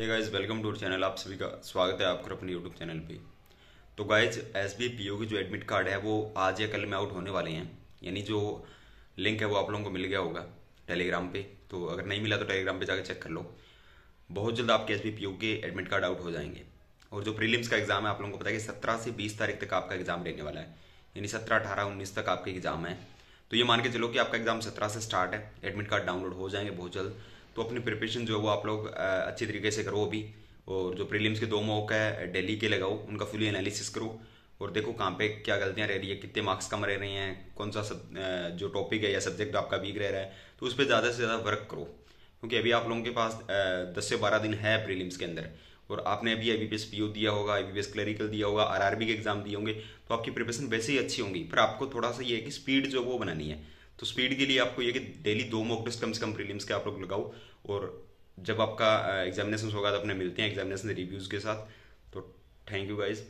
Hey guys welcome to our channel आप सभी का स्वागत है आपका अपने यूट्यूब चैनल पे। तो गाइज़ एस बी पी की जो एडमिट कार्ड है, वो आज या कल में आउट होने वाले हैं। यानी जो लिंक है, वो आप लोगों को मिल गया होगा टेलीग्राम पे। तो अगर नहीं मिला तो टेलीग्राम पे जाकर चेक कर लो। बहुत जल्द आपके एस बी पी के एडमिट कार्ड आउट हो जाएँगे। और जो प्रीलिम्स का एग्ज़ाम है, आप लोगों को पता है कि सत्रह से बीस तारीख तक आपका एग्ज़ाम रहने वाला है। यानी सत्रह, अठारह, उन्नीस तक आपके एग्ज़ाम है। तो ये मान के चलो कि आपका एग्ज़ाम सत्रह से स्टार्ट है। एडमिट कार्ड डाउनलोड हो जाएँगे बहुत जल्द। तो अपनी प्रिपरेशन जो है वो आप लोग अच्छी तरीके से करो अभी। और जो प्रीलिम्स के दो मौका है डेली के लगाओ, उनका फुली एनालिसिस करो। और देखो कहाँ पे क्या गलतियाँ रह रही है, कितने मार्क्स कम रह रहे हैं, कौन सा सब जो टॉपिक है या सब्जेक्ट आपका वीक रह रहा है तो उस पर ज़्यादा से ज़्यादा वर्क करो। क्योंकि अभी आप लोगों के पास दस से बारह दिन है प्रीलिम्स के अंदर। और आपने अभी आई बी पी दिया होगा आई बी दिया होगा RRB के एग्ज़ाम दिए होंगे तो आपकी प्रिपरेशन वैसे ही अच्छी होंगी। पर आपको थोड़ा सा ये है कि स्पीड जो वो बनानी है। तो स्पीड के लिए आपको ये कि डेली दो मॉक टेस्ट कम से कम प्रीलिम्स के आप लोग लगाओ। और जब आपका एग्जामिनेशन होगा तो अपने मिलते हैं एग्जामिनेशन रिव्यूज़ के साथ। तो थैंक यू गाइज़